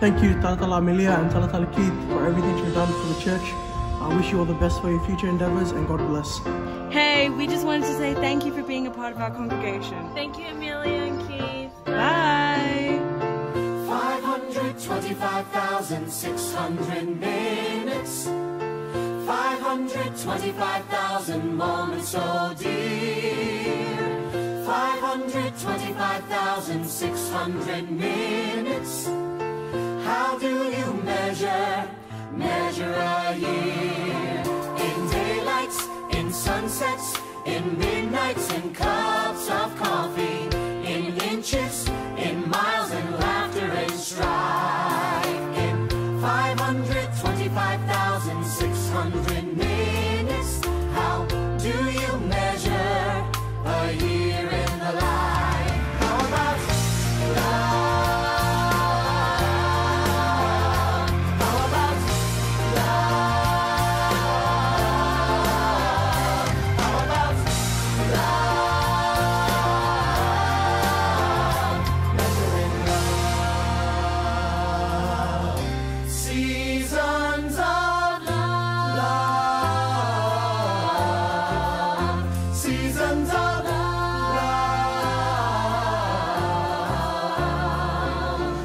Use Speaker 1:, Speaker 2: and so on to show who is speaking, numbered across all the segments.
Speaker 1: Thank you, Talatala Amelia and Talatala Keith, for everything you've done for the church. I wish you all the best for your future endeavors and God bless.
Speaker 2: Hey, we just wanted to say thank you for being a part of our congregation.
Speaker 3: Thank you, Amelia and Keith.
Speaker 2: Bye.
Speaker 4: 525,600 minutes. 525,000 moments, oh dear. 525,600 minutes. In midnights, in cups of coffee, in inches, in miles, and laughter and strife. In 525,600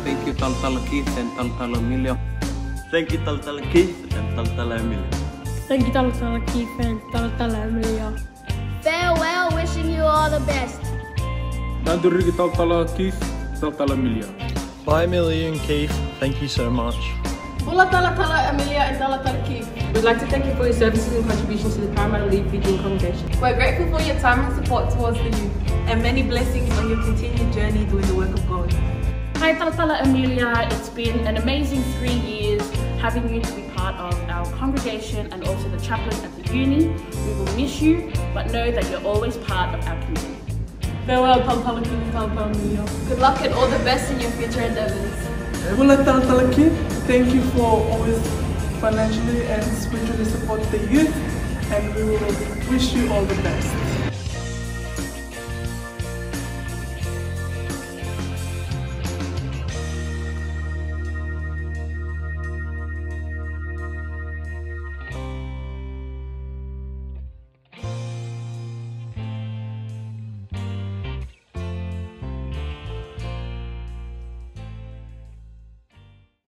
Speaker 5: Thank you Talatala Keith and Talatala Amelia.
Speaker 6: Thank you Talatala Keith and Talatala Amelia.
Speaker 7: Thank you, Talatala Keith and Talatala Amelia.
Speaker 8: Farewell, wishing you all the best.
Speaker 9: Nadurigi Talatala Keith, Talatala Amelia.
Speaker 10: Bye, Amelia and Keith. Thank you so much.
Speaker 7: Hola, Talatala Amelia and Talatala Keith.
Speaker 11: We'd like to thank you for your services and contributions to the Parramatta Leigh Fijian congregation.
Speaker 3: We're grateful for your time and support towards the youth and many blessings on your continued journey doing the work of God.
Speaker 7: Hi, Talatala Amelia. It's been an amazing three years having you to be part of our congregation and also the chaplain at the uni. We will miss you, but know that you're always part of our community.
Speaker 11: Farewell, Talatala Keith and Talatala Amelia.
Speaker 3: Good luck and all the best in your future endeavors.
Speaker 1: Thank you for always financially and spiritually support the youth and we will wish you all the best.